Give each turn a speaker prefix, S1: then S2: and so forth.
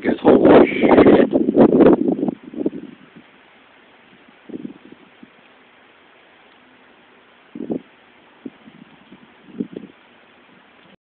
S1: guess.